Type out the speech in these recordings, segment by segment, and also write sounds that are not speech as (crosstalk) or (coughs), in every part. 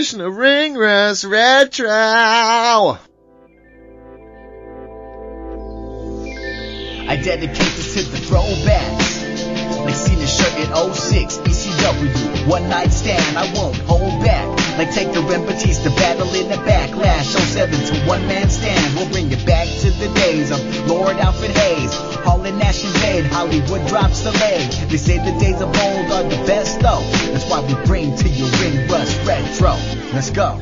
edition of Ring Rust Retro. I dedicate this to the throwbacks. Like Cena shirt in 06, ECW, one night stand, I won't hold back. Like take Taker and Batista in the backlash, 07 to one man stand. We'll bring it back to the days of Lord Alfred Hayes. Hall and Nash invade, Hollywood drops the leg. They say the days of old are the best though. That's why we bring to your Ring Rust Retro. Let's go.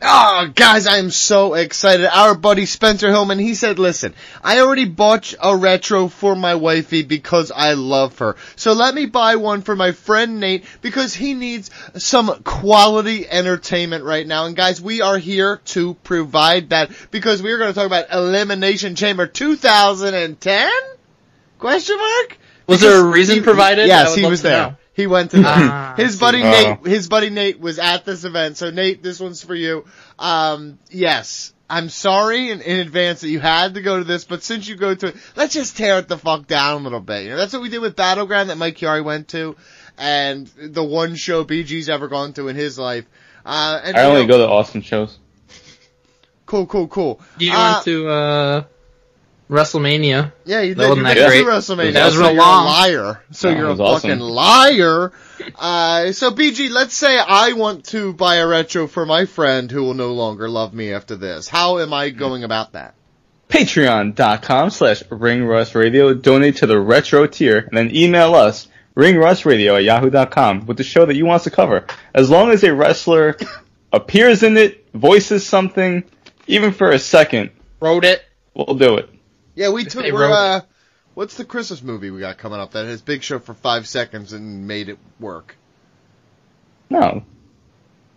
Oh, guys, I am so excited. Our buddy Spencer Hillman, he said, listen, I already bought a retro for my wifey because I love her. So let me buy one for my friend Nate because he needs some quality entertainment right now. And guys, we are here to provide that because we're going to talk about Elimination Chamber 2010? Question mark? Was there a reason provided? Yes, he was there. know. He went to (clears throat) his buddy see. Nate. His buddy Nate was at this event. So Nate, this one's for you. Um, yes, I'm sorry in, in advance that you had to go to this, but since you go to it, let's just tear it the fuck down a little bit. You know, that's what we did with Battleground that Mike Chiari went to, and the one show BG's ever gone to in his life. Uh, and, I only know, go to Austin shows. Cool, cool, cool. You Uh, went to uh, WrestleMania. Yeah, you That did. You wasn't went that to great. WrestleMania. That was so real you're long. a liar. So That you're a awesome. fucking liar. Uh, so BG, let's say I want to buy a retro for my friend who will no longer love me after this. How am I going about that? Patreon.com slash ringrustradio. Donate to the retro tier and then email us ringrustradio at yahoo.com with the show that you want us to cover. As long as a wrestler (coughs) appears in it, voices something, even for a second, Wrote it. we'll do it. Yeah, we took. We're, uh, what's the Christmas movie we got coming up that has Big Show for five seconds and made it work? No.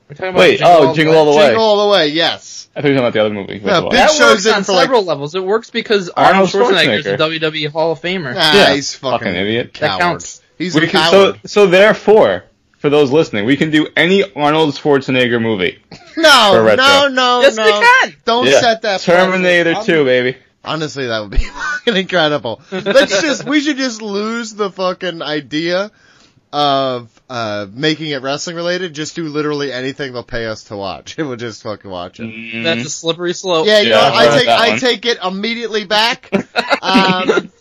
We're talking about Wait, oh, Jingle All the Way. Jingle all the way. Yes. I thought you were talking about the other movie. Wait, Yeah. Big That Show's works in on for, like- several levels. It works because Arnold Arnold Schwarzenegger is a Schwarzenegger. WWE Hall of Famer. Nah, Yeah, he's fucking, fucking idiot. That Coward. counts. He's We a can, so, coward. so therefore, for those listening, we can do any Arnold Schwarzenegger movie. no, for retro. no, no, Yes, no. we can. Don't Yeah. set that. Terminator precedent. 2, baby. Honestly, that would be (laughs) fucking incredible. Let's just, we should just lose the fucking idea of, uh, making it wrestling related. Just do literally anything they'll pay us to watch. (laughs) And we'll just fucking watch it. That's a slippery slope. Yeah, you Yeah, know, I've I take, I one. take it immediately back. (laughs) Um,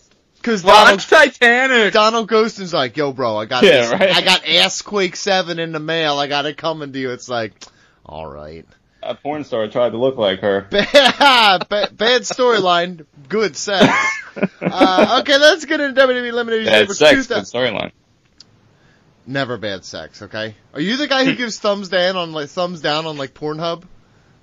cause Donald, Watch Titanic. Donald Ghostin's like, yo bro, I got Yeah, this, right. I got Assquake 7 in the mail. I got it coming to you. It's like, alright. A porn star tried to look like her. (laughs) Bad, bad, bad storyline, good sex. Uh, okay, let's get into WWE Elimination Bad Chamber sex, 2000 good storyline. Never bad sex, okay? Are you the guy who gives thumbs down on like thumbs down on like Pornhub?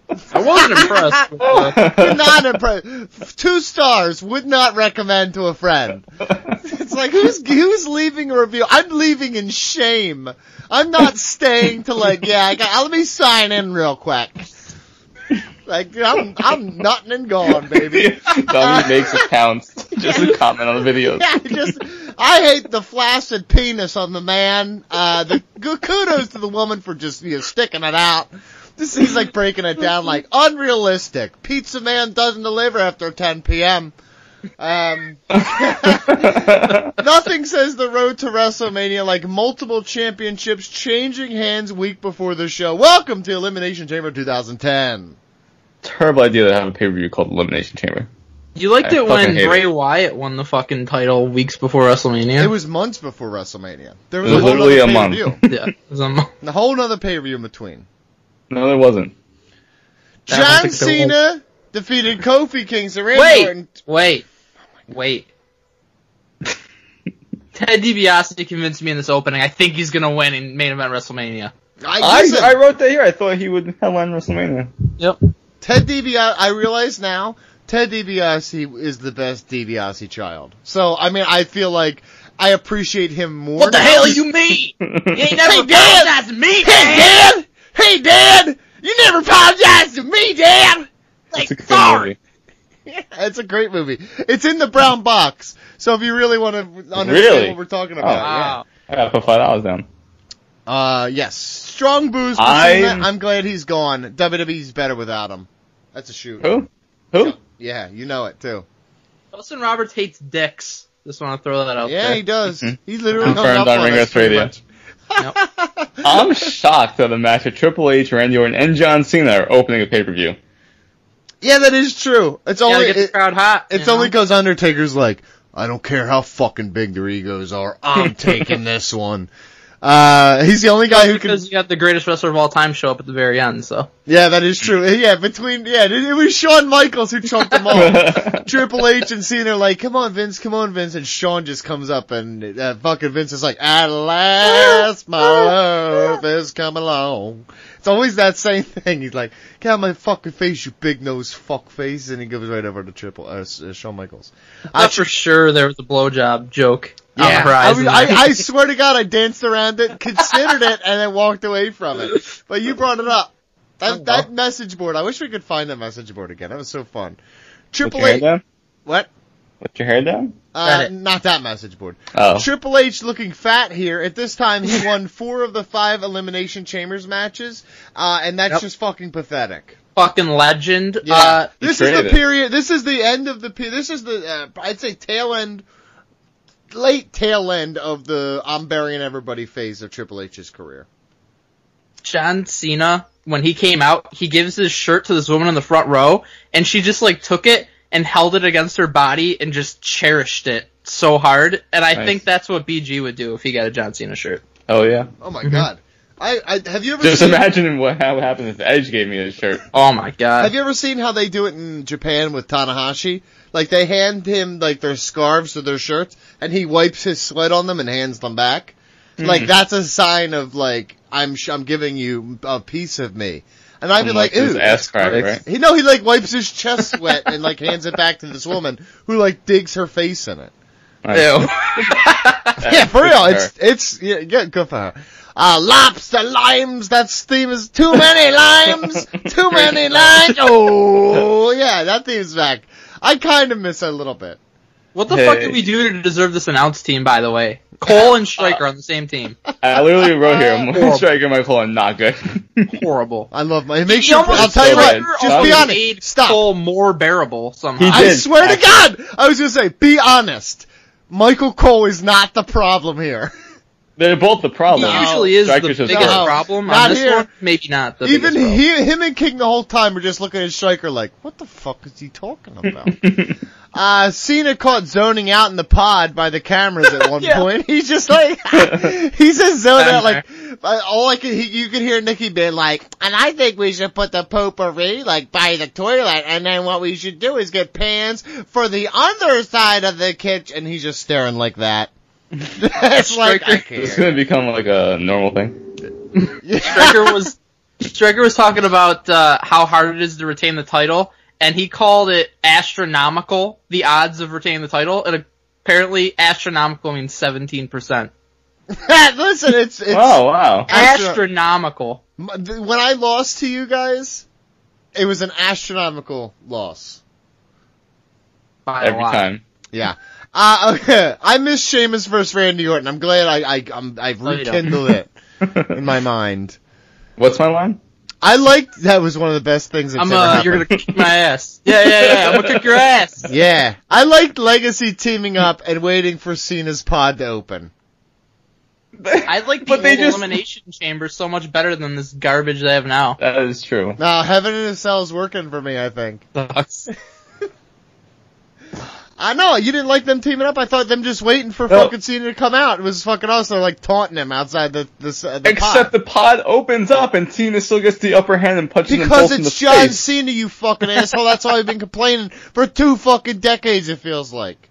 I wasn't impressed. With, uh, (laughs) You're not impressed. Two stars would not recommend to a friend. It's like who's who's leaving a review? I'm leaving in shame. I'm not staying to like yeah. I got, let me sign in real quick. Like I'm I'm nutting and gone, baby. (laughs) Dummy makes accounts just to (laughs) comment on the videos. Yeah, I just I hate the flaccid penis on the man. Uh, the kudos to the woman for just you know sticking it out. This he's like breaking it down like unrealistic. Pizza man doesn't deliver after 10 p.m. Um, (laughs) nothing says the road to WrestleMania like multiple championships changing hands week before the show. Welcome to Elimination Chamber 2010. Terrible idea to have a pay-per-view called Elimination Chamber. you liked I it when Bray it. Wyatt won the fucking title weeks before WrestleMania. It was months before WrestleMania. There was, It was a whole literally other a month. (laughs) yeah, it was a mo- A whole other pay-per-view in between. No, there wasn't. John think was. Cena defeated Kofi Kingston. Randy Wait, Orton. wait, wait. (laughs) Ted DiBiase convinced me in this opening. I think he's gonna win in main event WrestleMania. I, I, I wrote that here. I thought he would headline WrestleMania. Yep. Ted DiBiase. I realize now Ted DiBiase is the best DiBiase child. So I mean, I feel like I appreciate him more. What the now. hell you mean? (laughs) You ain't never Hey, Dad! apologized to me, Hey, Dad! Hey, Dad! You never apologized to me, Dad! It's a good sorry. (laughs) movie. it's a great movie. It's in the brown box. So if you really want to understand Really? what we're talking Oh, about, Wow. I gotta put five dollars down. yeah. Uh, yes. Strong booze. I'm- I'm glad he's gone. WWE's better without him. That's a shoot. Who? Who? Yeah, you know it too. Justin Roberts hates dicks. Just want to throw that out Yeah, there. he does. Mhm. He literally hung Confirmed up on on Ring us Rust Radio. much. Nope. (laughs) I'm shocked that the match of Triple H, Randy Orton, and John Cena are opening a pay-per-view. Yeah, that is true. It's Gotta only get the it- crowd hot. it's only because Undertaker's like, I don't care how fucking big their egos are, I'm (laughs) taking this one. Uh, he's the only guy who can. because you got the greatest wrestler of all time show up at the very end. So Yeah, that is true. Yeah, between yeah, it, it was Shawn Michaels who trumped them all. (laughs) Triple H and Cena are like, "Come on, Vince, come on, Vince," and Shawn just comes up and uh, fucking Vince is like, "At last, my love has come along." It's always that same thing. He's like, "Get out of my fucking face, you big nose fuck face," and he goes right over to Triple uh, S- uh, Shawn Michaels. I for sure there was a blowjob joke. Yeah, I, horizon was- I. I swear to God, I danced around it, considered it, and then walked away from it. But you brought it up. That, Oh, well. that message board, I wish we could find that message board again. That was so fun. Triple your H, down? what? Put your hair down? Uh, not that message board. Oh. Triple H looking fat here. At this time, he won (laughs) four of the five Elimination Chambers matches, uh, and that's Yep. just fucking pathetic. fucking legend. Yeah. Uh, this is the traded it. period. This is the end of the. pe- This is the. Uh, I'd say tail end, late tail end of the I'm burying everybody phase of Triple H's career. John Cena, when he came out, he gives his shirt to this woman in the front row, and she just like took it and held it against her body and just cherished it so hard. And I Nice. think that's what BG would do if he got a John Cena shirt. Oh yeah. Oh my god. I, I have you ever Just seen, imagine what how would happen if Edge gave me his shirt. Oh my god. have you ever seen how they do it in Japan with Tanahashi? Like they hand him like their scarves or their shirts, and he wipes his sweat on them and hands them back. Like hmm. that's a sign of like I'm sh- I'm giving you a piece of me. And I'd be From, like, like, his ooh, ass that's crack, gross. right? He no, he like wipes his chest sweat and like hands it back to this woman who like digs her face in it. Nice. Ew. (laughs) yeah, for real. It's it's yeah, good, good for her. Uh, lobster limes. That theme is too many limes. Too many (laughs) limes. Oh yeah, that theme's back. I kind of miss it a little bit. what the Hey. fuck did we do to deserve this announce team, by the way? Cole and uh, Striker on the same team. I literally wrote here, uh, Horrible. Striker Michael and not good. Horrible. I love my. Make sure. I'll tell you what. Just be honest. made Stop. Cole more bearable somehow. He I did. swear to. God, I was gonna say, be honest. Michael Cole is not the problem here. They're both the He problem. usually is the Striker's just biggest No, problem. not on this here. one, maybe not the Even biggest he, him and King the whole time were just looking at Striker like, what the fuck is he talking about? (laughs) Uh, Cena caught zoning out in the pod by the cameras at one (laughs) Yeah. point. He's just like, (laughs) he's just zoned out like, uh, all I could, he, you could hear Nikki being like, and I think we should put the potpourri like by the toilet and then what we should do is get pans for the other side of the kitchen and he's just staring like that. (laughs) That's like, I It's gonna become like a normal thing. Striker was Striker was talking about uh, how hard it is to retain the title, and he called it astronomical. The odds of retaining the title, and apparently astronomical means seventeen percent. (laughs) Listen, it's, it's, Oh wow. Astronomical. When I lost to you guys, it was an astronomical loss. By a Every lot. time. Yeah. Uh, okay. I miss Sheamus versus Randy Orton. I'm glad I, I, I'm, I've No, you don't. rekindled it in my mind. (laughs) What's my line? I liked, that was one of the best things that's I'm ever uh, happened. you're gonna kick my (laughs) ass. Yeah, yeah, yeah. I'm gonna kick your ass. Yeah. I liked Legacy teaming up and waiting for Cena's pod to open. I like the But they old just- elimination chamber so much better than this garbage they have now. That is true. Now, Heaven in a Cell is working for me, I think. Sucks. (laughs) I know, you didn't like them teaming up. I thought them just waiting for No. fucking Cena to come out. It was fucking awesome. They're like taunting him outside the, the, uh, the pod. Except the pod opens up and Cena still gets the upper hand and punches them Because both in the it's John face. Cena, you fucking (laughs) asshole. That's why I've been complaining for two fucking decades, it feels like.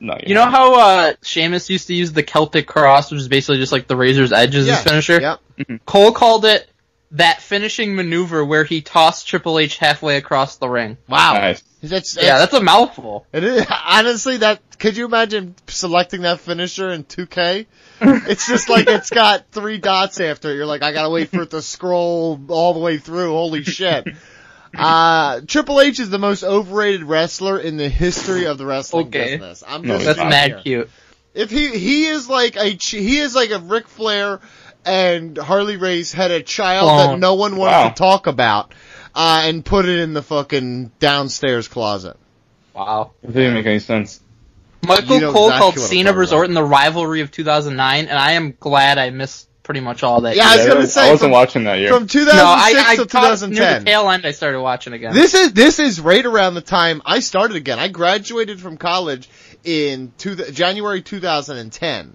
No, You know how uh Sheamus used to use the Celtic cross, which is basically just like the razor's edge as Yeah. his finisher? Yep. Cole called it that finishing maneuver where he tossed Triple H halfway across the ring. Wow. Nice. That's, Yeah, that's a mouthful. it is, (laughs) honestly, that, could you imagine selecting that finisher in 2K? (laughs) it's just like it's got three dots after it. You're like, I gotta wait for it to scroll all the way through. Holy shit. (laughs) Uh, Triple H is the most overrated wrestler in the history of the wrestling Okay. business. I'm No, just That's mad here. cute. If he he is like a he is like a Ric Flair and Harley Race had a child that no one wanted Wow. to talk about, uh, and put it in the fucking downstairs closet. Wow. It didn't make any sense. Michael You know Cole exactly called what I'm Cena talking versus about. Orton the rivalry of 2009, and I am glad I missed pretty much all that. Yeah, I was gonna say I wasn't from- watching that year. From 2006 no, I, I to caught near the tail end. I started watching again. This is this is right around the time I started again. I graduated from college in two, January 2010,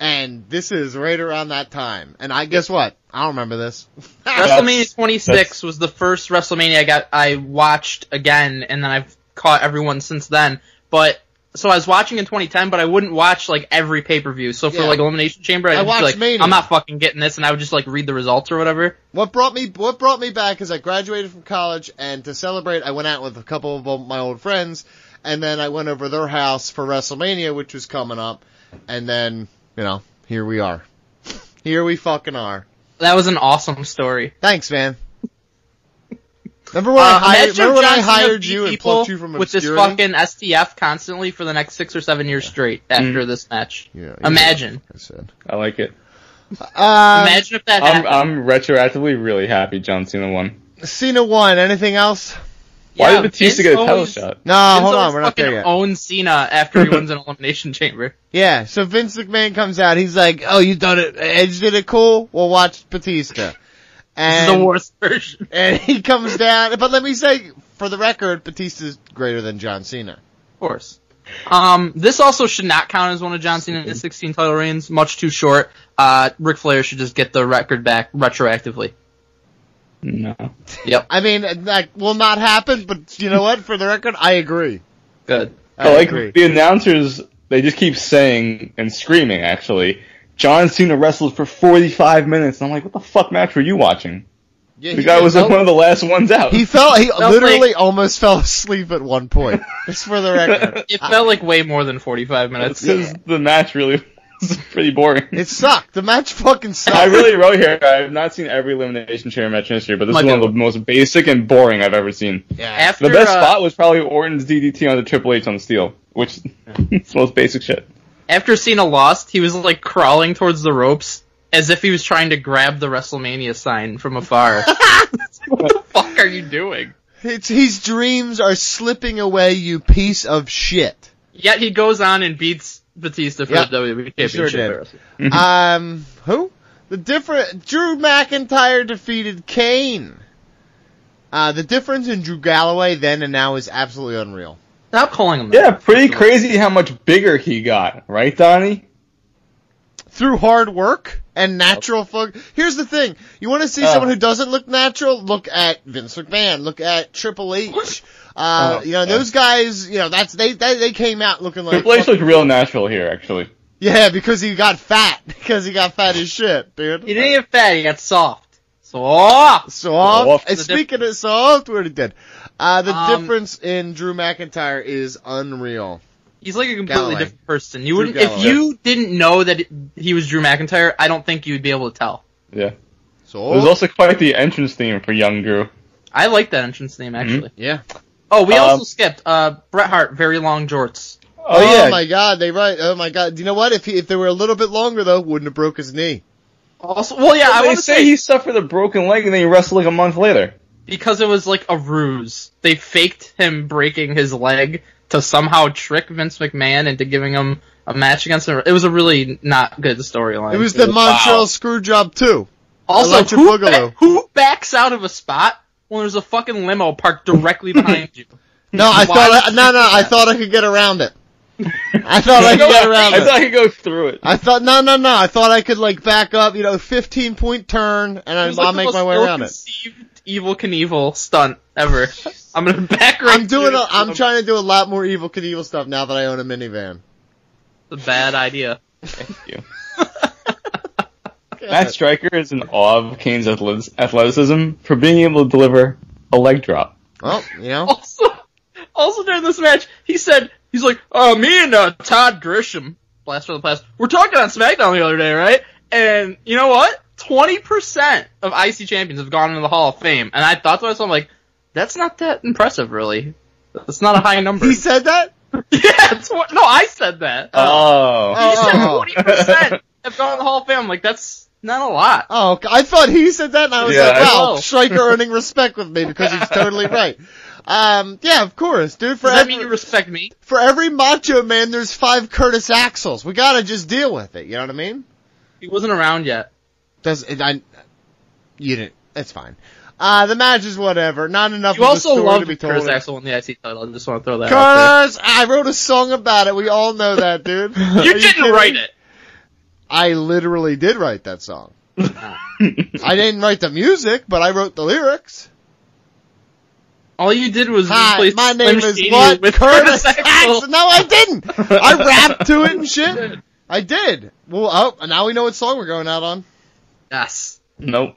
and this is right around that time. And I guess what? I don't remember this. (laughs) WrestleMania 26 that's- was the first WrestleMania I got I watched again, and then I've caught everyone since then. But so I was watching in 2010, but I wouldn't watch like every pay per view. So for Yeah. like Elimination Chamber, I'd I just be watched like, Mania. I'm not fucking getting this, and I would just like read the results or whatever. What brought me what brought me back is I graduated from college, and to celebrate, I went out with a couple of my old friends, and then I went over their house for WrestleMania, which was coming up, and then you know here we are, here we fucking are. That was an awesome story. Thanks, man. Remember when I Uh, hired? Remember when I hired you and people plucked you from with this obscurity? fucking STF constantly for the next six or seven years straight after this match. Yeah, Imagine, I said. I like it. Um, imagine if that I'm, happened. I'm retroactively really happy John Cena won. Cena won. Anything else? Why Yeah, did Batista Vince get a title always- shot? No, Vince hold on, we're not there fucking yet. Own Cena after he wins an elimination chamber. (laughs) Yeah, so Vince McMahon comes out. He's like, "Oh, you done it. Edge did it cool. Well, watch Batista." This And is the worst version. (laughs) and he comes down. But let me say, for the record, Batista's greater than John Cena. Of course. Um, this also should not count as one of John Cena's 16 title reigns. Much too short. Uh, Ric Flair should just get the record back retroactively. No. Yep. I mean, that will not happen. But you know what? For the record, I agree. Good. I But like agree. the announcers, they just keep saying and screaming. Actually, John Cena wrestled for 45 minutes. And I'm like, what the fuck match were you watching? Yeah, The guy did. was like one of the last ones out. He fell. He Felt literally almost fell asleep at one point. Just for the record, (laughs) It felt like way more than 45 minutes. because the match really (laughs) was pretty boring. it sucked. The match fucking sucked. (laughs) I really wrote here. I have not seen every elimination chamber match in history, but this My is one of the most basic and boring I've ever seen. yeah. After The best uh, spot was probably Orton's DDT on the Triple H on the steel, which (laughs) it's the most basic shit. after Cena lost, he was like crawling towards the ropes as if he was trying to grab the WrestleMania sign from afar. what the fuck are you doing? It's, his dreams are slipping away, you piece of shit. Yet he goes on and beats Batista for Yep. the WWE He sure Championship. did. um, who? The different Drew McIntyre defeated Kane. Uh, the difference in Drew Galloway then and now is absolutely unreal. Stop calling him that. Yeah, pretty crazy how much bigger he got, right, Donnie? Through hard work and natural fun. Here's the thing: you want to see Oh. someone who doesn't look natural? Look at Vince McMahon. Look at Triple H. Uh, Oh, you know those guys. You know that's they they, they came out looking like Triple H fuck- looked real natural here, actually. yeah because he got fat (laughs) because he got fat as shit, dude. He didn't get fat, he got soft. Soft! Soft. Soft. And speaking of soft, what he did. Uh, the Um, difference in Drew McIntyre is unreal. He's like a completely Galloway. different person. You Drew wouldn't, if you didn't know that he was Drew McIntyre, I don't think you would be able to tell. Yeah. So It was also quite the entrance theme for young Drew. I like that entrance name actually. yeah. Oh, we Um, also skipped uh Bret Hart, very long jorts. Oh, yeah. my god, they right. Oh my god. Do you know what? If he, if they were a little bit longer though, wouldn't have broke his knee. Also, well, yeah, I would say, say he suffered a broken leg and then he wrestled like a month later. because it was like a ruse. They faked him breaking his leg to somehow trick Vince McMahon into giving him a match against him. It was a really not good storyline. It was the Montreal screw job too. also who, ba- who backs out of a spot when there's a fucking limo parked directly behind you. (laughs) No, I Why thought I, no no I thought I could get around it. I thought I could get (laughs) around it. I it. thought he'd go through it. I thought no no no I thought I could like back up you know 15 point turn and It I, was like I'll the make most my way around it. ill-conceived Evel Knievel stunt ever. (laughs) I'm gonna back right I'm doing through a, I'm trying to do a lot more Evel Knievel stuff now that I own a minivan. The bad idea. Thank you. Matt Striker is in awe of Kane's athleticism for being able to deliver a leg drop. Well, you know. Also, also during this match, he said he's like, "Uh, me and uh, Todd Grisham, blast from the past, we're talking on SmackDown the other day, right? And you know what? Twenty percent of IC champions have gone into the Hall of Fame, and I thought to myself, I'm like, that's not that impressive, really. That's not a high number. He said that? (laughs) yeah, it's what, no, I said that. Oh. he said oh. twenty percent have gone in the Hall of Fame. I'm like, that's not a lot. Oh. I thought he said that, and I was Yeah, like, I wow. Striker (laughs) earning respect with me because he's totally right. Um, yeah, of course, dude. For Does that every, mean you respect me? for every Macho Man, there's five Curtis Axels. We gotta just deal with it. You know what I mean? He wasn't around yet. Does it, I? You didn't. It's fine. Uh, the match is whatever. Not enough You of also love to be Curtis told. Axel won the IC title. I just want to throw that out Cause I wrote a song about it. We all know that, dude. (laughs) there. Are You didn't kidding write it. I literally did write that song. (laughs) I didn't write the music, but I wrote the lyrics. All you did was Hi, replace my Slim name is Shady what? with Curtis Curtis Axel. Axel. No, I didn't. I rapped to it and (laughs) shit. I did. Well, oh, now we know what song we're going out on. Yes. Nope.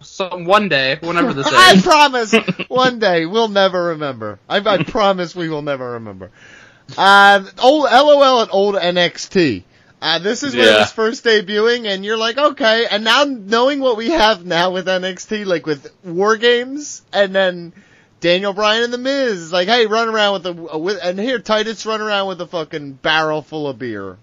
So one day, whenever this (laughs) I promise one day we'll never remember. I, I promise we will never remember. Uh, old LOL at old NXT. Uh, this is when it was first debuting, and you're like, okay. And now knowing what we have now with NXT, like with War Games, and then Daniel Bryan and The Miz, like, hey, run around with the with, and here Titus run around with a fucking barrel full of beer.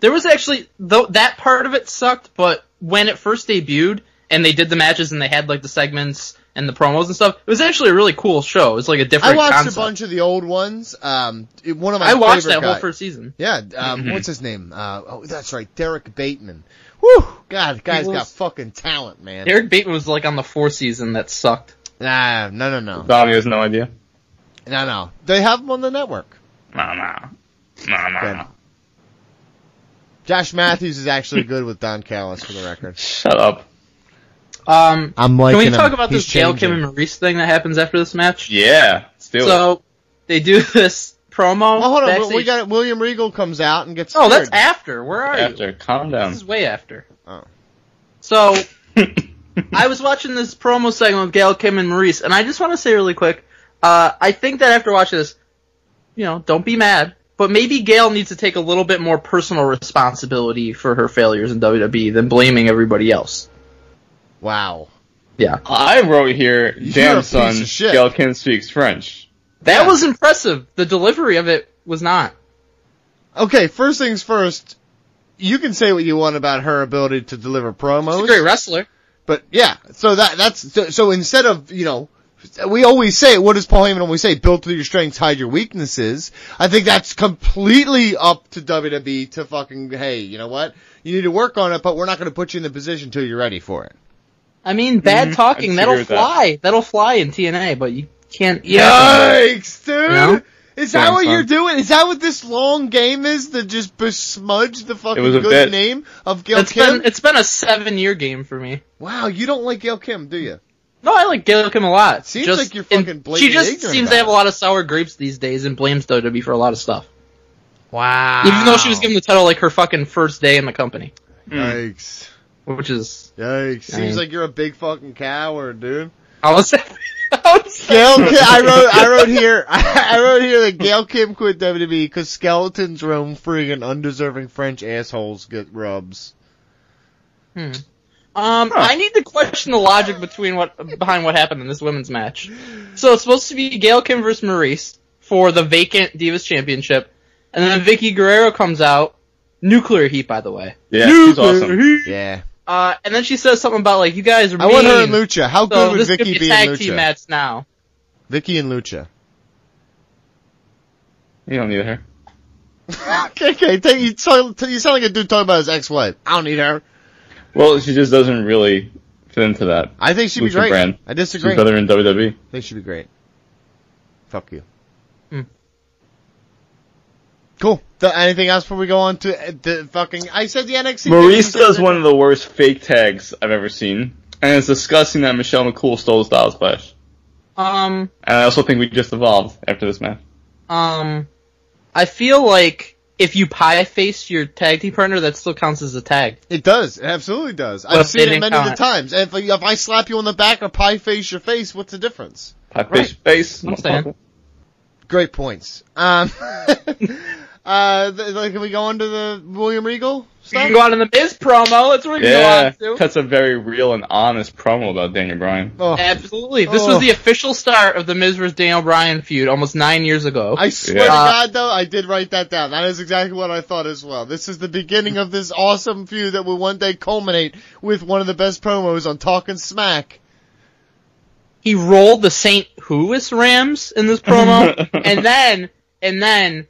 there was actually though that part of it sucked, but when it first debuted and they did the matches and they had like the segments and the promos and stuff, it was actually a really cool show. It was like a different I watched concept. a bunch of the old ones. Um, it- one of my I watched favorite that whole first season. Yeah, um, (laughs) Mhm. what's his name? Uh, oh, that's right, Derrick Bateman. Whew, God, guy's was- got fucking talent, man. Derrick Bateman was like on the fourth season that sucked. Nah, no, no, no, Donnie has no idea. no, no. They have him on the network. Nah, nah. Nah, nah. Good. Josh Matthews is actually good with Don Callis, for the record. Shut up. Um, I'm can liking we him. talk about He's this Gail Kim and Maryse thing that happens after this match? Yeah. Let's do it. So they do (laughs) this promo. Well, hold on. backstage. We got it William Regal comes out and gets. Oh, that's after. Where are you? After, calm down. This is way after. Oh. So (laughs) I was watching this promo segment with Gail Kim and Maryse, and I just want to say really quick, uh, I think that after watching this, you know, don't be mad, but maybe Gail needs to take a little bit more personal responsibility for her failures in WWE than blaming everybody else. Wow. Yeah. I wrote here, You're damn son, of. Gail Kim speaks French. That Yeah. was impressive. The delivery of it was not. Okay, first things first. You can say what you want about her ability to deliver promos. She's a great wrestler. But yeah, so that that's so, so instead of you know, we always say what does Paul Heyman always say? Build through your strengths, hide your weaknesses. I think that's completely up to WWE to fucking hey, you know what? You need to work on it, but we're not going to put you in the position until you're ready for it. I mean, bad Mhm. Talking, that'll with that. fly. That'll fly in TNA, but you can't. Yikes, dude! know? Is that Damn, what son. you're doing? Is that what this long game is to just besmudge the fucking It was a good bit. name of Gail It's Kim? been it's been a seven year game for me. wow, you don't like Gail Kim, do you? No, I like Gail Kim a lot. Seems Just- like you're fucking blatantly She just seems to have it. a lot of sour grapes these days and blames WWE for a lot of stuff. Wow. Even though she was given the title like her fucking first day in the company, Yikes. Which is Yikes. Seems mean- like you're a big fucking coward, dude. I was. (laughs) I was Gail Kim, I wrote, I wrote here, (laughs) I wrote here that Gail Kim quit WWE because skeletons roam free and undeserving French assholes get rubs. Hmm. Um, I need to question the logic between what behind what happened in this women's match. So it's supposed to be Gail Kim versus Maryse for the vacant Divas Championship, and then Vickie Guerrero comes out, nuclear heat by the way. Yeah, she's awesome. Yeah. Uh, and then she says something about like you guys are I want her mean, and Lucha. How so good would this Vickie could be be a in tag team Lucha? match now. Vickie and Lucha. You don't need her. (laughs) okay, okay, take, you, sound, you sound like a dude talking about his ex-wife. I don't need her. Well, she just doesn't really fit into that. I think she'd be great. brand. I She's disagree. better in. WWE. I think she'd be great. Fuck you. Hmm. Cool. Th- anything else before we go on to uh, the fucking? I said the NXT. Maryse thing, you does said- one of the worst fake tags I've ever seen. And it's disgusting that Michelle McCool stole the Style Splash. Um, And I also think we just evolved after this match. um, I feel like if you pie face your tag team partner, that still counts as a tag. It does. It absolutely does. Well, I've seen it many of the count. times. And if, if I slap you on the back or pie face your face, what's the difference? Pie Right. fish face. I'm saying. Great points. Um, (laughs) uh, th- like, can we go on to the William Regal You stuff? can go on to the Miz promo. That's what we can Yeah, go on to. cuts a very real and honest promo about Daniel Bryan. Oh, Absolutely. This Oh. was the official start of the Miz vs. Daniel Bryan feud almost nine years ago. I swear Yeah. to Uh, God, though, I did write that down. That is exactly what I thought as well. This is the beginning of this awesome feud that will one day culminate with one of the best promos on Talking Smack. he rolled the St. Louis Rams in this promo, (laughs) and then, and then,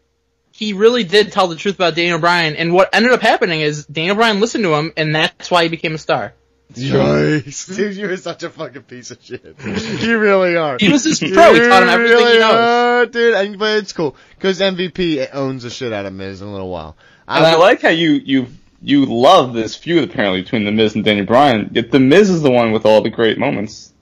he really did tell the truth about Daniel Bryan, and what ended up happening is Daniel Bryan listened to him, and that's why he became a star. Yikes. (laughs) Dude, you're such a fucking piece of shit. (laughs) You really are. He was his pro. He taught him everything really he knows. are, dude. And, but it's cool because MVP owns the shit out of Miz in a little while. And I like how you you you love this feud apparently between the Miz and Daniel Bryan. Yet the Miz is the one with all the great moments.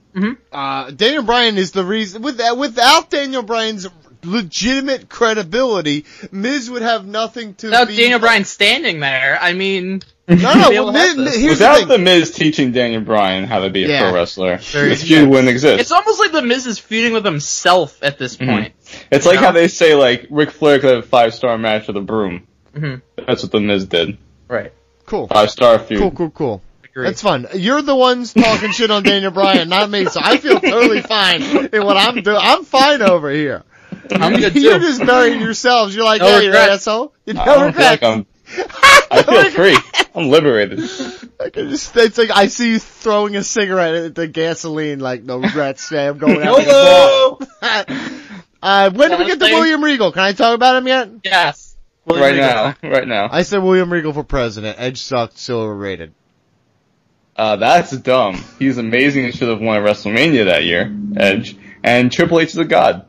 uh, Daniel Bryan is the reason. With, without Daniel Bryan's legitimate credibility, Miz would have nothing to. Without be, Daniel Bryan standing there, I mean, No, no. (laughs) They Well, will Miz, here's Without the the. Miz teaching Daniel Bryan how to be a Yeah. pro wrestler, Very- this feud wouldn't exist. it's almost like the Miz is feuding with himself at this Mm-hmm. point. It's like Yeah. how they say like Ric Flair could have a five star match with a broom. Mhm. That's what the Miz did. Right. Cool. Five star feud. Cool, cool, cool. Agree. That's fun. You're the ones talking shit on Daniel Bryan, not me. So I feel totally fine in what I'm doing. I'm fine over here. I'm good You're too. just burying yourselves. You're like, No hey, you're an regrets. asshole. You I no don't feel like regrets. I'm. (laughs) I feel free. I'm liberated. I can just, it's like I see you throwing a cigarette at the gasoline, like no regrets, man. I'm going out. Hello. (laughs) uh, when did we get to William Regal? Can I talk about him yet? Yes. William right Regal. now. Right now. I said William Regal for president. Edge sucked, so overrated. Uh, that's dumb. He's amazing and should have won at WrestleMania that year, Edge. And Triple H is a god.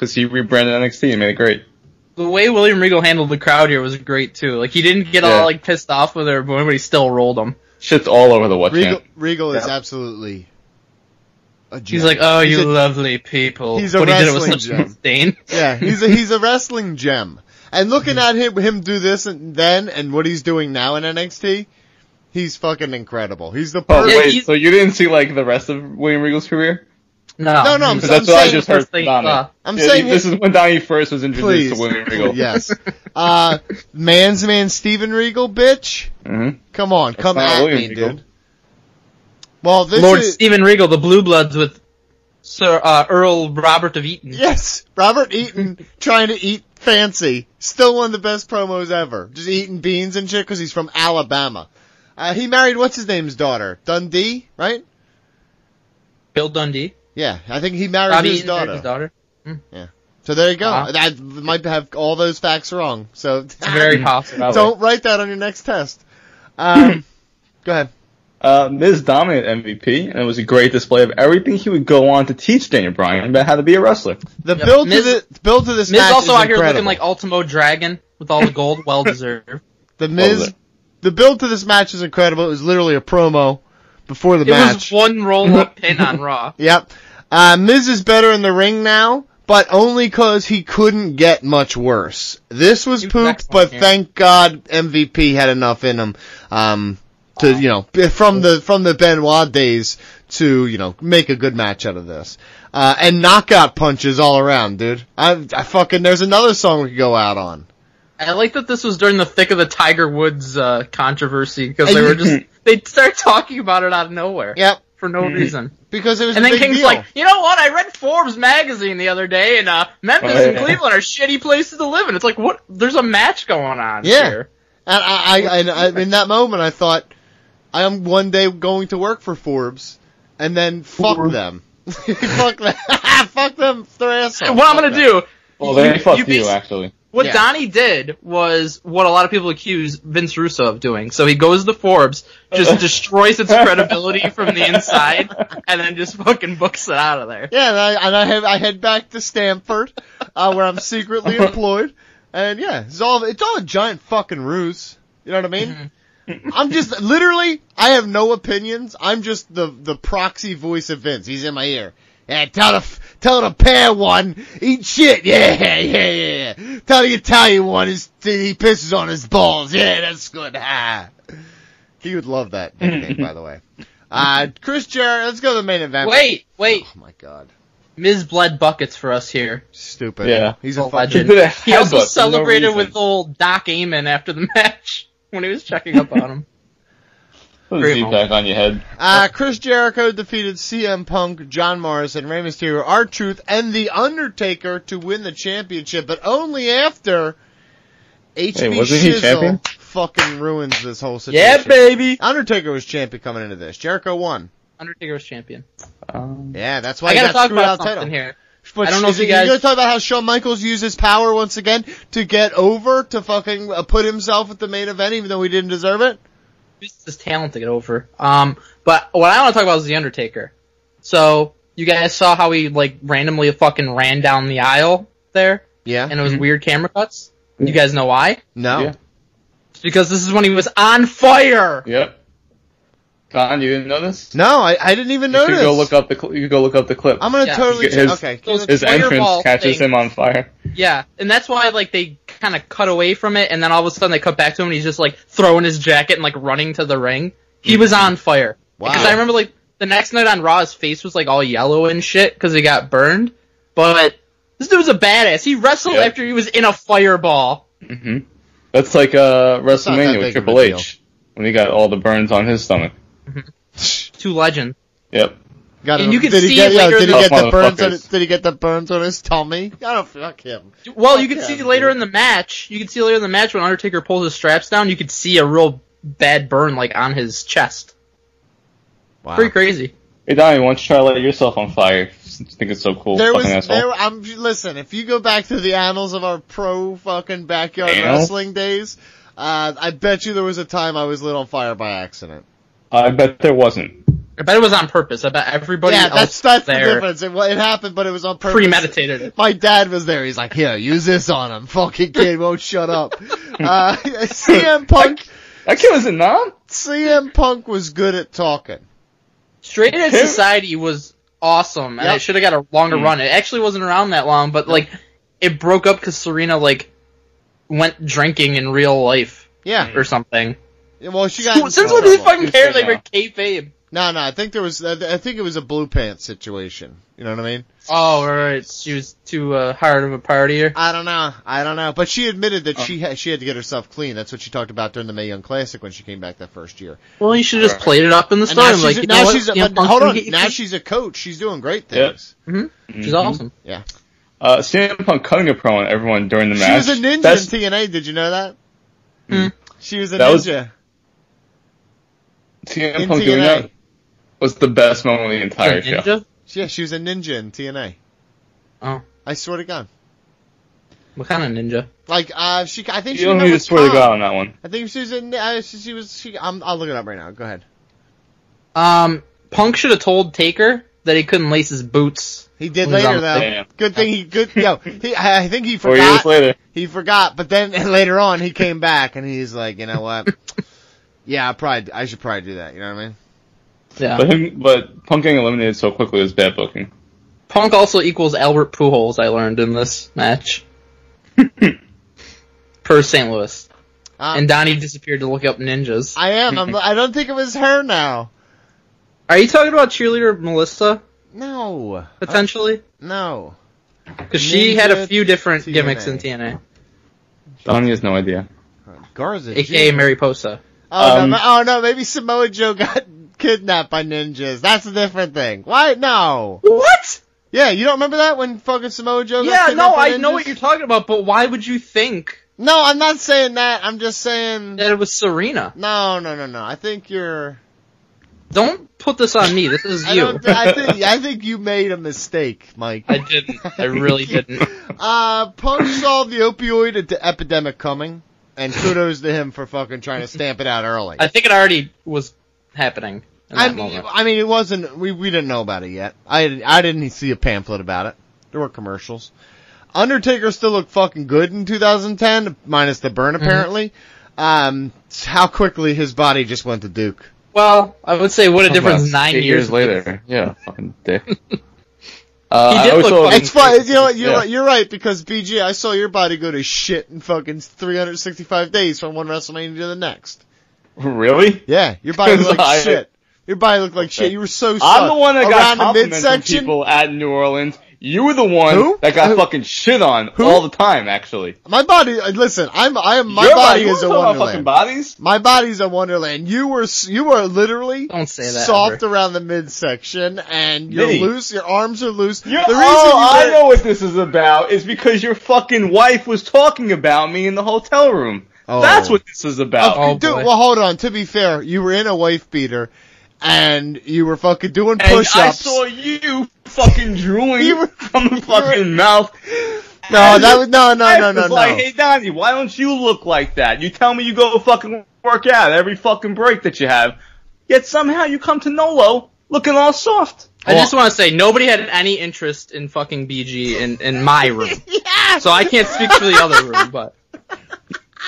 Cause he rebranded NXT and made it great. The way William Regal handled the crowd here was great too. Like he didn't get Yeah. all like pissed off with everyone, but he still rolled them. Shit's all over the what Regal, chant. Regal is absolutely. A He's like, "Oh, He's you a- lovely people." he's a but he did it with wrestling such gem. disdain. (laughs) Yeah, he's a he's a wrestling gem. And looking at him him do this and then and what he's doing now in NXT, he's fucking incredible. He's the Oh perfect. Yeah, wait, he's- so you didn't see like the rest of William Regal's career? No, No, no, I'm, Because I'm that's what I saying. just heard first from he saw. I'm Yeah, saying this is when Donnie first was introduced please, to William Regal. (laughs) yes. Uh, man's man, Steven Regal, bitch. hmm Come on, come not at William me, Regal. dude. Well, this Lord is Steven Regal, the Blue Bloods with Sir uh, Earl Robert of Eaton. yes, Robert Eaton (laughs) trying to eat fancy. Still one of the best promos ever. Just eating beans and shit because he's from Alabama. Uh, he married what's his name's daughter, Dundee, right? Bill Dundee. Yeah, I think he married Robbie his Eaton married daughter. his daughter. So there you go. Wow. That might have all those facts wrong. So It's (laughs) very (laughs) possible. don't write that on your next test. Um, (clears throat) go ahead. Uh, Miz dominated MVP, and it was a great display of everything he would go on to teach Daniel Bryan about how to be a wrestler. The Yep. build Miz- to the build to this Miz match also is out here incredible. looking like Ultimo Dragon with all the gold, well (laughs) deserved. the Miz. it. The build to this match is incredible. It was literally a promo before the It match. was one roll up (laughs) pin on Raw. Yep. Uh, Miz is better in the ring now, but only because he couldn't get much worse. This was poop, but yeah. thank God MVP had enough in him, um, to, you know, from the, from the Benoit days to, you know, make a good match out of this. Uh, and knockout punches all around, dude. I, I fucking, there's another song we could go out on. I like that this was during the thick of the Tiger Woods uh, controversy because they were just (laughs) they'd start talking about it out of nowhere Yep. for no reason. Because it was And a then big King's deal. like, you know what? I read Forbes magazine the other day, and uh, Memphis Oh, and. Cleveland are shitty places to live in. It's like, what? There's a match going on Yeah. here. And I, I, and I, in that moment, I thought, I am one day going to work for Forbes, and then fuck Forbes. them. (laughs) fuck them. (laughs) fuck them. They're assholes. What I'm Fuck gonna them. do? Well, they fuck you, basi- actually. What Yeah. Donnie did was what a lot of people accuse Vince Russo of doing. So he goes to Forbes, just (laughs) destroys its credibility from the inside, and then just fucking books it out of there. Yeah, and I, and I have, I head back to Stamford, uh, where I'm secretly (laughs) employed, and yeah, it's all, it's all a giant fucking ruse. You know what I mean? I'm just, literally, I have no opinions. I'm just the, the proxy voice of Vince. He's in my ear. Yeah, tell the, tell the pair one, eat shit. Yeah, yeah, yeah, yeah. Tell the Italian one is, he pisses on his balls. Yeah, that's good. Ah. (laughs) He would love that (laughs) nickname, by the way. Uh, Chris Jarrett, let's go to the main event. Wait, wait. Oh my god. Ms. bled buckets for us here. Stupid. Yeah. He's a fucking. legend. He did a He also headbutt for no celebrated reason. with old Doc Amann after the (laughs) match when he was checking up on him. Put a Great Z moment. pack on your head. Uh, Chris Jericho defeated CM Punk, John Morrison, Rey Mysterio, R-Truth, and The Undertaker to win the championship, but only after HB wasn't he Shizzle champion? fucking ruins this whole situation. Yeah, baby. Undertaker was champion coming into this. Jericho won. Undertaker was champion. Um, Yeah, that's why I he gotta got talk screwed about out something title. here. But I don't know if you guys- You're gonna talk about how Shawn Michaels uses power once again to get over to fucking uh, put himself at the main event, even though he didn't deserve it. Used his talent to get over. Um, but what I want to talk about is the Undertaker. So you guys saw how he like randomly fucking ran down the aisle there, Yeah. and it was weird camera cuts. You guys know why? no. Yeah. It's because this is when he was on fire. Yep. Con, you didn't know this? No, I, I didn't even You notice. could go look up the cl- you could go look up the clip. I'm gonna Yeah. totally. His- okay. Those- His entrance catches thing. him on fire. Yeah, and that's why like they kind of cut away from it, and then all of a sudden they cut back to him, and he's just like throwing his jacket and like running to the ring. He was on fire. Wow. Because I remember like the next night on Raw, his face was like all yellow and shit because he got burned. But this dude was a badass. He wrestled Yep. after he was in a fireball. Mm-hmm. That's like uh, WrestleMania with a Triple. H when he got all the burns on his stomach. Two legends. Yep. Got And him- you can did see get, it yo, later Did he in the- get the burns? On, Motherfuckers. did he get the burns on his tummy? I don't fuck him. Well, you Fuck can see him, later dude. in the match. You can see later in the match when Undertaker pulls his straps down. You could see a real bad burn like on his chest. Wow. Pretty crazy. Hey Donnie, why don't you try to light yourself on fire? I think it's so cool. There was fucking asshole. there. I'm listen. If you go back to the annals of our pro fucking backyard Annals? wrestling days, uh, I bet you there was a time I was lit on fire by accident. I bet there wasn't. I bet it was on purpose. I bet everybody yeah, else that's that's the difference. It, it happened, but it was on purpose. premeditated. My dad was there. He's like, "Here, use this on him." Fucking kid won't shut up. (laughs) Uh, CM Punk. That kid was a non? CM Punk was good at talking. Straight Edge Him- Society was awesome, and Yep. it should have got a longer Mm. run. It actually wasn't around that long, but like it broke up because Serena like went drinking in real life Yeah. or something. Well, she got. Since when did he trouble. fucking care they were kayfabe? No, no. I think there was. I think it was a blue pants situation. You know what I mean? Oh, right. She was too uh, hard of a partier. I don't know. I don't know. But she admitted Oh. that she had, she had to get herself clean. That's what she talked about during the Mae Young Classic when she came back that first year. Well, you should have just Right. played it up in the And now story. Like, a, now she's a, but hold on. Now she's a coach. She's doing great Yep. things. She's Mhm. awesome. Yeah. Uh, CM Punk cutting a pro on everyone during the match. She match. was a ninja That's- in TNA. Did you know that? Hmm. She was a That was- ninja. CM in Punk doing that was the best moment of the entire show. Ninja? Yeah, she was a ninja in TNA. Oh, I swear to God. what kind of ninja? Like, uh, she, I think she You don't met need to swear to God on that one. I think she was in, uh, she, she was, she, I'm, I'll look it up right now. Go ahead. Um, Punk should have told Taker that he couldn't lace his boots. He did He was later though. Damn. Good thing he, good, yo, he, I I think he forgot. Four years forgot, later. he forgot, but then (laughs) later on he came back and he's like, you know what? (laughs) yeah, I probably, I should probably do that. You know what I mean? Yeah. But him, but Punk getting eliminated so quickly was bad booking. Punk also equals Albert Pujols. I learned in this match. (laughs) per St. Louis. Um, And Donnie disappeared to look up ninjas. I am. I'm, I don't think it was her now. Are you talking about cheerleader Melissa No. potentially? No. Because she had a few different TNA. gimmicks in TNA, Donnie has no idea. Garza. aka Jr. Mariposa. Oh, Um, no, oh no, maybe Samoa Joe got kidnapped by ninjas. That's a different thing. Why? No. What? Yeah, you don't remember that when fucking Samoa Joe Yeah, no, I know what you're talking about, but why would you think No, I'm not saying that. I'm just saying. that it was Serena? No, no, no, no. I think you're. Don't put this on me. This is (laughs) I, you. don't, I think I think you made a mistake, Mike. I didn't. I really (laughs) didn't. Uh, Punk saw the opioid epidemic coming, and kudos to him for fucking trying to stamp it out early. I think it already was happening I mean, moment. I mean, it wasn't. We we didn't know about it yet. I I didn't see a pamphlet about it. There were commercials. Undertaker still looked fucking good in 2010, minus the burn Mm-hmm. apparently. Um, how quickly his body just went to Duke. Well, I would say what a difference nine years, years later. Yeah, fucking dick. (laughs) Uh, He did look fucking- It's fun. You know what? You're Yeah. right, you're right because BG, I saw your body go to shit in fucking 365 days from one WrestleMania to the next. (laughs) Really? Yeah, your body (laughs) looked like I- shit. Your body looked like shit. You were so. I'm sucked. the one that got around the compliments from midsection. people at New Orleans. You were the one Who? that got Who? fucking shit on Who? all the time, actually. My body. uh, Listen, I'm. I am. My Your body you is a wanna fucking wonderland. bodies? My body's a wonderland. You were. You were literally. Don't say that. Soft ever. around the midsection, and you're Me? loose. Your arms are loose. You're, the reason oh, you I know what this is about. Is because your fucking wife was talking about me in the hotel room. Oh. That's what this is about. Oh, Oh, dude, boy. well, hold on. To be fair, you were in a wife beater, and you were fucking doing and push-ups. I saw you fucking drooling You were- from the fucking mouth. No, that was no, no, no, no, It's no. like, hey Donnie, why don't you look like that? You tell me you go fucking work out every fucking break that you have, yet somehow you come to Nolo looking all soft. I just want to say nobody had any interest in fucking BG in in my room, (laughs) yeah, so I can't speak for the other room. But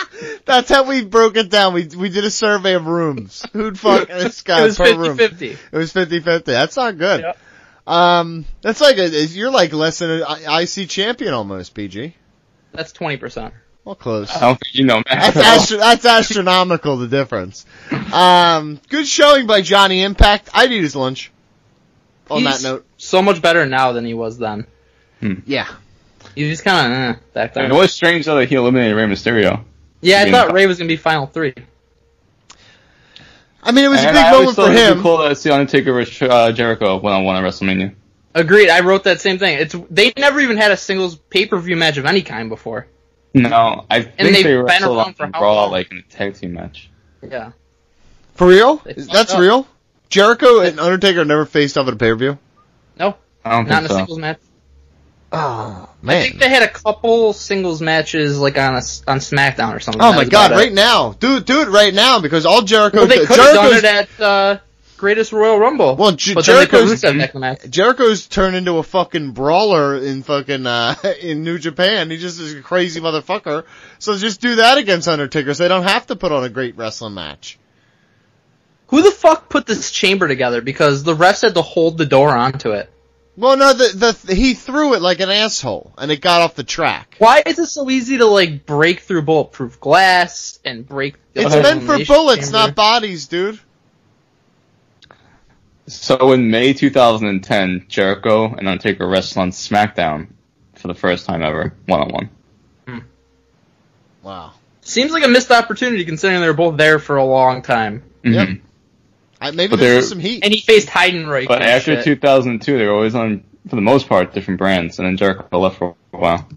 (laughs) that's how we broke it down. We we did a survey of rooms. Who'd fuck (laughs) this guy it was per room? 50-50. It was 50-50. That's not good. Yep. Um, that's like a, you're like less than an IC champion almost, PG. That's twenty percent. Well, close. I don't think you know, man. That's, astro- that's astronomical, the difference. Um, good showing by Johnny Impact. I'd eat his lunch. On that note. so much better now than he was then. Yeah. He's was kind of eh, back then. It was strange though that he eliminated Rey Mysterio. Yeah, I Yeah. thought Rey was gonna be final three. I mean, it was a big I moment for thought it would be him. Cool to see Undertaker versus uh, Jericho one on one at WrestleMania. Agreed. I wrote that same thing. It's they never even had a singles pay per view match of any kind before. No, I think they've they been wrestled around on for how Raw long? like in a tag team match. Yeah. For real? They Is- fucked That's up. real? Jericho and Undertaker never faced off at a pay-per-view? No, I don't not in think a so. singles match. Oh, I think they had a couple singles matches like on a on SmackDown or something. Oh That my god, about it. right now. Do do it right now because all Jericho Well, they could have done it at uh, Greatest Royal Rumble. Well, J- but then they put Jericho's- Rusev back in the match. Jericho's turned into a fucking brawler in fucking, uh, (laughs) in New Japan. He just is a crazy motherfucker. So just do that against Undertaker so they don't have to put on a great wrestling match. Who the fuck put this chamber together? Because the refs had to hold the door onto it. Well, no, the, the, he threw it like an asshole and it got off the track. Why is it so easy to like break through bulletproof glass and break? It's meant for bullets, chamber? not bodies, dude. So in May 2010, Jericho and Undertaker wrestled on SmackDown for the first time ever, one on one. Wow. Seems like a missed opportunity considering they were both there for a long time. Yep. Mhm. I, maybe But there's some heat. And he faced Heidenreich. But after shit. 2002, they were always on, for the most part, different brands, and then Jericho left for a while.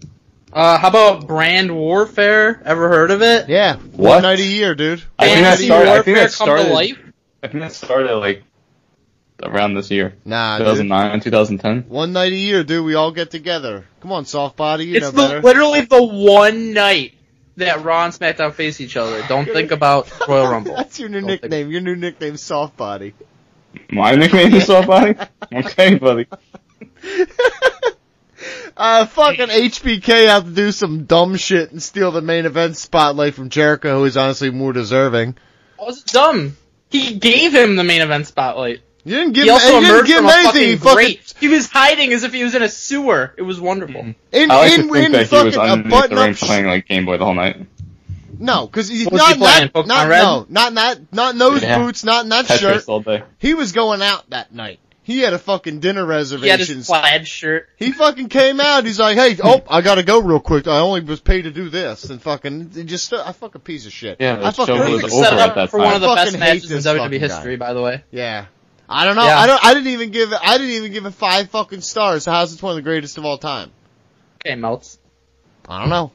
uh, how about Brand Warfare? Ever heard of it? Yeah, What? one What? night a year, dude. I think that started- I think that started- life. I think that started like around this year, Nah, dude. 2009, 2010. One night a year, dude. We all get together. Come on, soft body, you It's know the, better. literally the one night that Raw and SmackDown face each other. Don't think about Royal Rumble. (laughs) That's your new Don't think- nickname. Your new nickname, soft body. My nickname is Soft Body? (laughs) Okay, buddy. (laughs) Uh, fucking HBK have to do some dumb shit and steal the main event spotlight from Jericho, who is honestly more deserving. That was dumb. He gave him the main event spotlight. You didn't give He him, also you didn't emerged give from him a anything. fucking He fucking. He was hiding as if he was in a sewer. It was wonderful. in, I like in, to think in that he was underneath the ring playing like Game Boy the whole night. No, cause he's not he in that, playing, not, Red? no, not in that, not in those Yeah. boots, not in that shirt. Tetris all day. He was going out that night. He had a fucking dinner reservation. He had reservations. his plaid shirt. He fucking came out. He's like, "Hey, oh, I gotta go real quick. I only was paid to do this." And fucking, he just, I fuck a piece of shit. Yeah, I the fucking show hate was over Set at up that for one of the I best fucking hate matches in this WWE fucking history, by the way. Yeah, I don't know. Yeah. I don't. I didn't even give it. I didn't even give it five fucking stars. So how's it one of the greatest of all time? Okay, Melts. I don't know.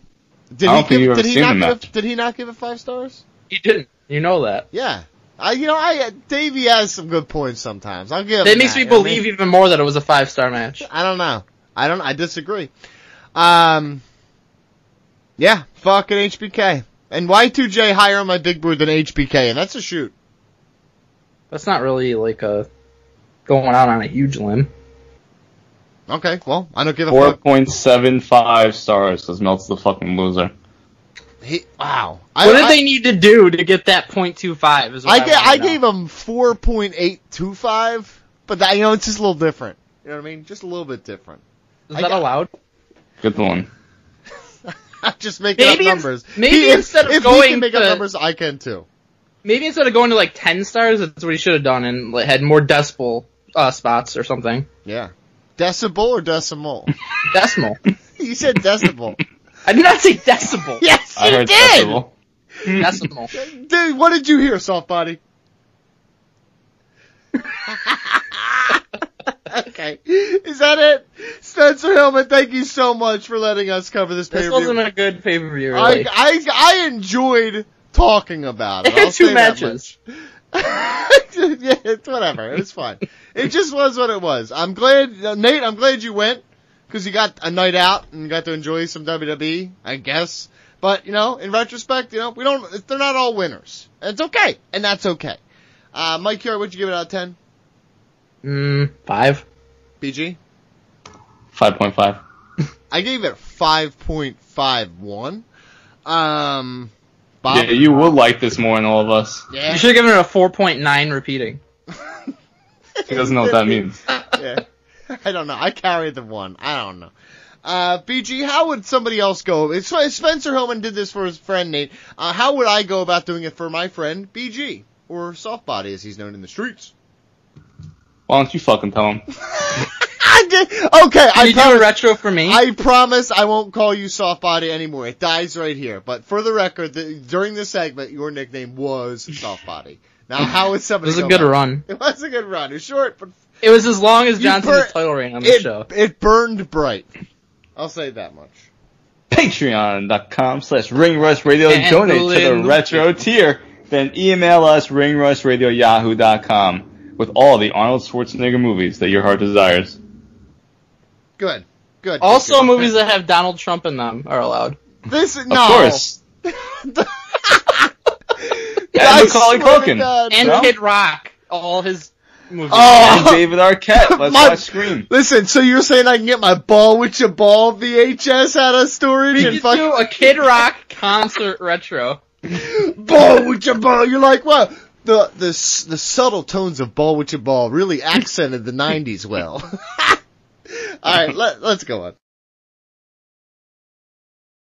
Did he don't think give? Did he not give? match. It, did he not give it five stars? He didn't. You know that. Yeah. I, you know, I Davey has some good points sometimes. I'll give. That him makes that, me you know what I believe mean? even more that it was a five star match. I don't know. I don't. I disagree. Um. Yeah, fucking HBK and Y2J higher on my big board than HBK, and that's a shoot. That's not really like a going out on a huge limb. Okay, well, I don't give a Four fuck. point seven five stars because Melt's the fucking loser. He, wow. What I, did I, they need to do to get that .25? Is what I, I, ga- wanna I gave him four point eight two five, but that you know it's just a little different. You know what I mean? Just a little bit different. Is I that got- allowed? Good one. I'm (laughs) just making Maybe up numbers. maybe He- if, instead of if he going can make up numbers, I can too. Maybe instead of going to like 10 stars, that's what he should have done and like, had more decibel uh, spots or something. Yeah. Decibel or decimal? (laughs) Decimal. (laughs) you said decibel. (laughs) I did not say decibel. yes, I you heard did. Decibel. Decimal. Dude, what did you hear, soft body? okay. Is that it? Spencer Hillman, thank you so much for letting us cover this This pay per wasn't a good pay per view. I, I, I enjoyed talking about it. It (laughs) I'll two say matches. (laughs) yeah, it's whatever. It was fun. It just was what it was. I'm glad, uh, Nate. I'm glad you went because you got a night out and got to enjoy some WWE. I guess. But you know, in retrospect, you know, we don't. They're not all winners. It's okay, and that's okay. Uh, Mike Cure, what'd you give it out of ten? Mm, five. BG. Five point five. (laughs) I gave it five point five one. Um, Bob. Yeah, you would like this more than all of us. Yeah. You should have given it a 4.9 repeating. (laughs) He doesn't know what that means. (laughs) yeah. I don't know. I carried the one. I don't know. Uh, BG, how would somebody else go? If Spencer Hillman did this for his friend Nate. Uh, how would I go about doing it for my friend BG? Or Softbody as he's known in the streets. Why don't you fucking tell him? (laughs) I did. Okay, Can I you do a retro for me? I promise I won't call you soft body anymore. It dies right here. But for the record, the, during this segment, your nickname was soft body. Now, how would it was a good about- run. It was a good run. It was short, but It was as long as Johnson's bur- title reign on the it, show. it burned bright. I'll say that much. Patreon.com slash Ring Rust Radio. And Donate to the retro tier. Then email us ringrustradio.yahoo.com with all the Arnold Schwarzenegger movies that your heart desires. Good. Good. Also, good. movies that have Donald Trump in them are allowed. This Of no. course. (laughs) I And Macaulay Culkin. And No? Kid Rock, all his movies. Oh. And David Arquette. (laughs) Let's My- watch Scream. Listen, so you're saying I can get my ball with your ball VHS out of storage We and fuck do a Kid Rock concert retro. (laughs) ball with your ball? You're like, what? the the the subtle tones of ball with your ball really accented the '90s well. All right, let, let's go on.